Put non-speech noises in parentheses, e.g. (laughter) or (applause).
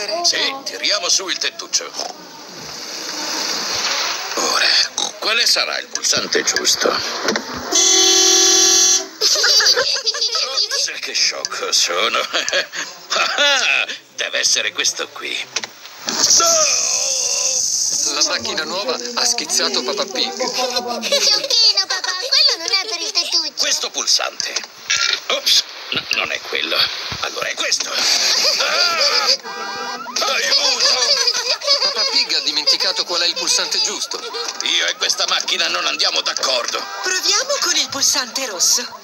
piovere. Sì, tiriamo su il tettuccio. Ora, quale sarà il pulsante giusto? (laughs) Ops, che sciocco sono. Ah, (laughs) Deve essere questo qui. La macchina nuova ha schizzato Papà Pig. Giochino, papà, quello non è per il tettuccio. Questo pulsante. Ops, no, non è quello. Allora è questo. Ah! Aiuto! Papà Pig ha dimenticato qual è il pulsante giusto. Io e questa macchina non andiamo d'accordo. Proviamo con il pulsante rosso.